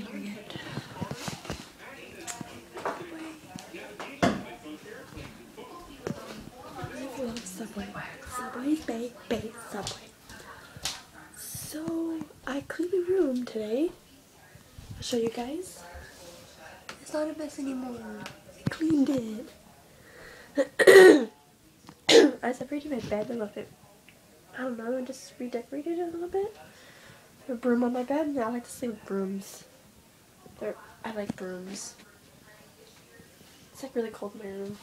here yet. Subway. Subway's Bay Bay Subway. So I cleaned the room today. I'll show you guys. It's not a mess anymore. I cleaned it. I separated my bed a little bit. I don't know, just redecorated it a little bit. A broom on my bed. and I like to sleep with brooms. They're, I like brooms. It's like really cold in my room.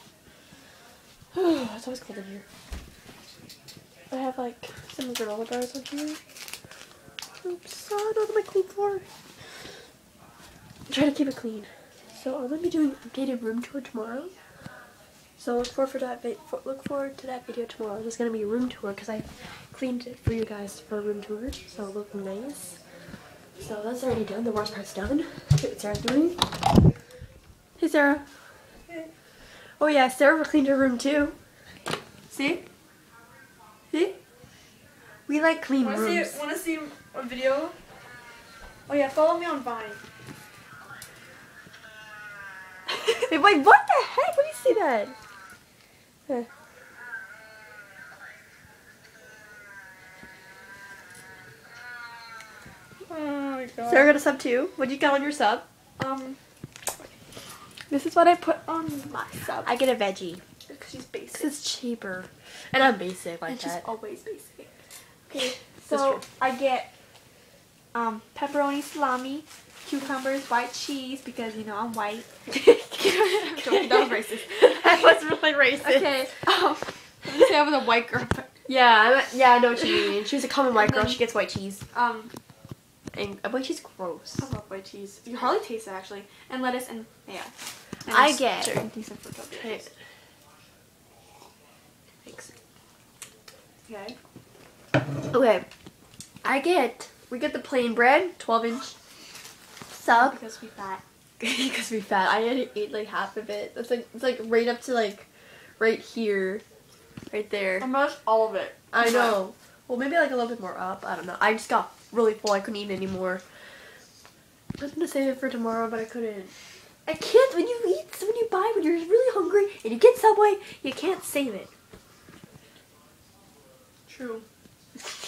it's always cold in here. I have like some granola bars on here. Oops, oh, not on my clean floor. I'm trying to keep it clean. So I'm gonna be doing updated room tour tomorrow. So look forward for that. Look forward to that video tomorrow. There's gonna be a room tour because I cleaned it for you guys for a room tour. So it looked nice. So that's already done. The worst part's done. What's Sarah doing? Hey Sarah. Hey. Oh yeah, Sarah cleaned her room too. See? See? We like clean wanna rooms. See, wanna see a video? Oh yeah, follow me on Vine. Wait, wait, what the heck? Let me see that. Huh. Oh my god. Sarah got a sub too. What do you got on your sub? Um, this is what I put on my sub. I get a veggie. Because she's basic. Cause it's cheaper, and I'm basic like and she's that. always basic. Okay, so. I get um pepperoni salami, cucumbers, white cheese because you know I'm white. I'm joking, that was racist. that was really racist. Okay. Um, let say I was a white girl. Yeah, I'm, yeah, I know what you mean. She was a common white girl. then- She gets white cheese, Um, and uh, white cheese gross. I love white cheese. You hardly taste it actually, and lettuce and yeah. And I get- certain tofu. Hey. Thanks. Okay. Okay, I get we get the plain bread, 12 inch sub. Because we fat. because we fat. I had to eat like half of it. It's like it's like right up to like right here, right there. Almost all of it. I know. Well, maybe like a little bit more up. I don't know. I just got really full. I couldn't eat anymore. I was gonna save it for tomorrow, but I couldn't. I can't. When you eat, when you buy, when you're really hungry and you get Subway, you can't save it. True.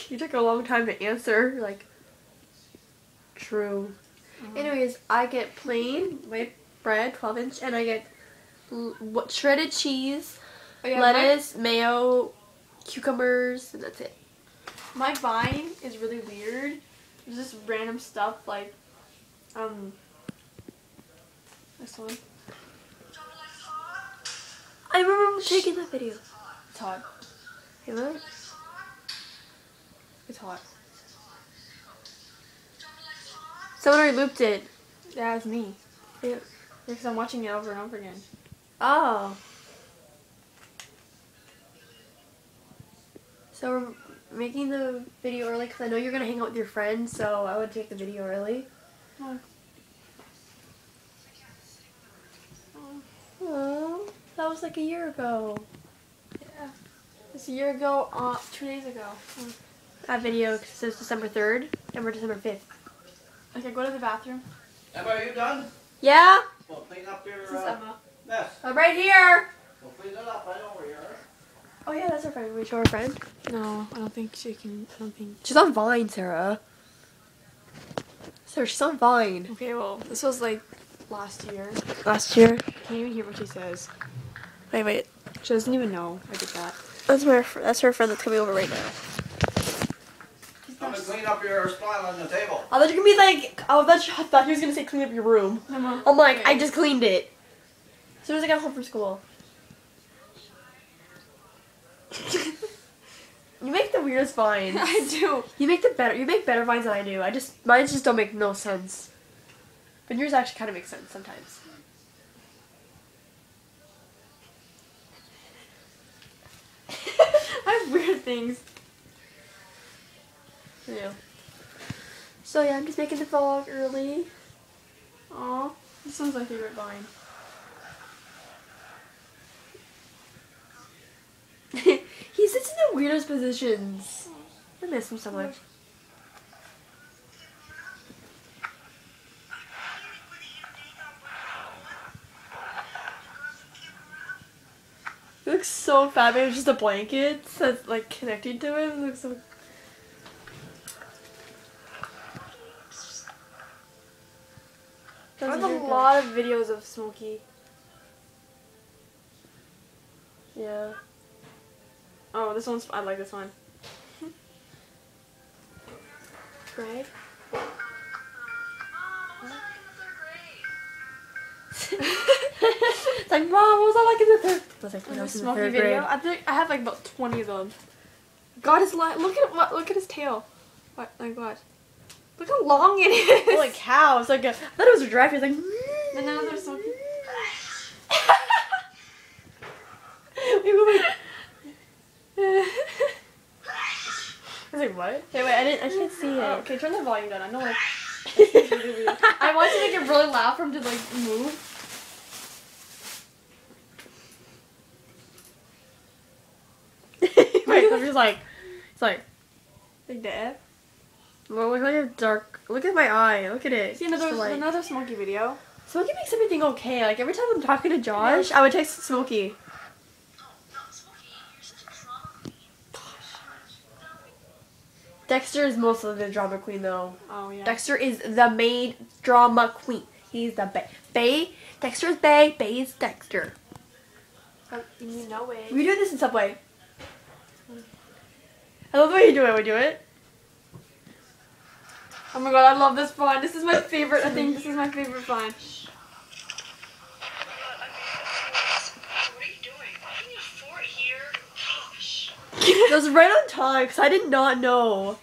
You took a long time to answer. Like, true. Mm-hmm. Anyways, I get plain white bread, 12 inch, and I get l- shredded cheese, Oh, yeah, lettuce, mayo, cucumbers, and that's it. My Vine is really weird. There's just random stuff like, um, this one. I remember taking that video. It's hot. Hey, look. It's hot. Someone already looped it. That was me. Yeah. Because I'm watching it over and over again. Oh. So making the video early because I know you're gonna hang out with your friends, so I would take the video early. Oh. Oh, that was like a year ago. Yeah. It's a year ago, uh, two days ago. That video says December 3rd, and we're December 5th. Okay, go to the bathroom. Emma, are you done? Yeah, Well, clean up your This is uh, Emma. mess. I'm right here. Well, clean it up right over here. Oh yeah, that's our friend. We show our friend. No, I don't think she can. I don't think. She's on Vine, Sarah. Sarah, she's on Vine. Okay, well, this was like last year. Last year. I Can't even hear what she says. Wait, wait. She doesn't even know I did that. That's my. fr- That's her friend that's coming over right now. Come and clean up your spot on the table. I thought you were gonna be like. I thought, you, I thought he was gonna say clean up your room. Emma. I'm like, Okay. I just cleaned it. As soon as I got home from school. You make the weirdest vines. I do. You make the better. You make better vines than I do. I just mine just don't make no sense. But yours actually kind of makes sense sometimes. I have weird things. Yeah. So yeah, I'm just making the vlog early. Aw, this one's my favorite vine. sits in the weirdest positions. I miss him so much. He looks so fat. Maybe it's just a blanket that's like connecting to him. It looks so. There's a lot of videos of Smokey. Yeah. Oh, this one's I like this one. Right. it's like, mom, what was I like in the third? I was like, when I was in the third video. grade. I think I have like about twenty of them. God, his li- look at what look at his tail. What like what? Look how long it is. Holy cow! It's like a, I thought it was a giraffe. It's like. And now there's Smokey. wait, wait, wait. I was like, what? Hey, wait, I didn't. I can't see it. Oh, okay, turn the volume down. I know like I want to make it really loud for him to like move. wait, I'm just like, it's like, Like that. well, look at dark. Look at my eye. Look at it. See another another Smokey video. Smokey makes everything okay. Like every time I'm talking to Josh, I would text Smokey. Dexter is mostly the drama queen though. Oh yeah. Dexter is the main drama queen. He's the Bay. Bay. Dexter's Bay. Bay is Dexter. Oh, you know it. We do this in Subway. I love the way you do it. We do it. Oh my god, I love this font. This is my favorite. I think this is my favorite font. What are you doing? Putting a fort here? Gosh. That was right on time because I did not know.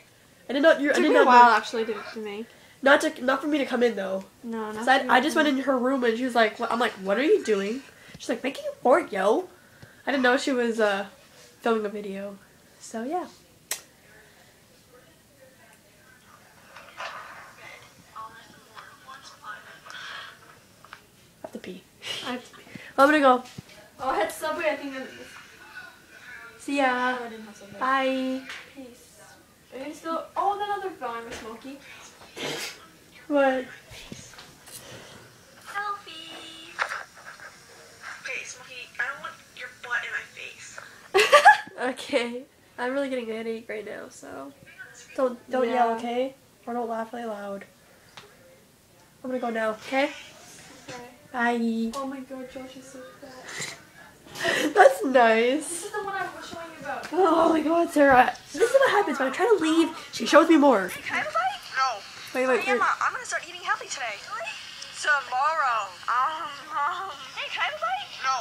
I did not. You, It took did me a while know. actually to, to make. Not to, not for me to come in though. No, not 'Cause I, I just went in her room and she was like, what? I'm like, what are you doing? She's like, making a fort, yo. I didn't know she was uh, filming a video. So yeah. Listen more once upon I have to pee. I, I'm gonna go. oh, I had Subway. I think. That, See ya. oh, I didn't have Subway. Bye. Peace. Are you still? Oh, that other vine with Smokey. What? Selfie. Okay, Smokey, I don't want your butt in my face. Okay. I'm really getting a headache right now, so don't don't yell, okay? Or don't laugh really loud. I'm gonna go now, okay? Okay. Bye. Oh my god, Josh is so fat. That's nice. This is the one I was showing you about. Oh my god, Sarah. This is what happens when I try to leave. She shows me more. Hey, can I have a bite? No. Wait, wait, Hey, wait. Emma, I'm gonna start eating healthy today. Really? Tomorrow. Um, um. Hey, can I have a bite? No.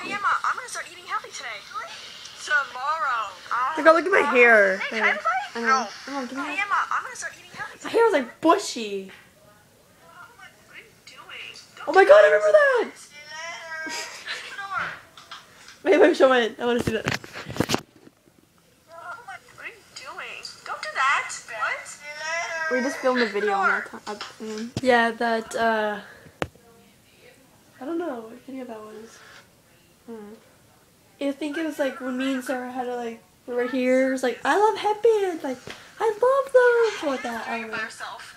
Hey, Emma, I'm gonna start eating healthy today. Really? Tomorrow. Um, My god, look at my hair. Hey, can I have a bite? I know. Emma, give me Hey, that. Emma, I'm gonna start eating healthy My today. hair was like bushy. What are you doing? Oh my god, I remember that. Ignore. Wait, wait, show it. I want to see that. What are you doing? Don't do that. What? We just filmed a video on that time. At the end. Yeah, that, uh. I don't know what video that was. Hmm. I think it was like when me and Sarah had to, like, we were here. It was like, I love headbands. Like, I love them. Something like that. I Doing don't it know. by yourself.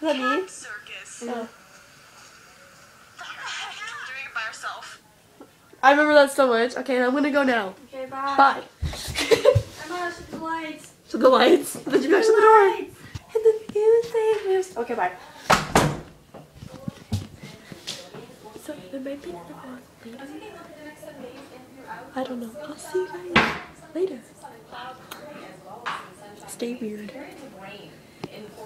Is that me? Circus. Doing it by yourself. I remember that so much. Okay, I'm gonna go now. Okay, bye. Bye. Shut the lights. So the lights. Then you back to the door. And the music moves. Okay, bye. So there might be another one later. I don't know. I'll see you guys later. Stay weird.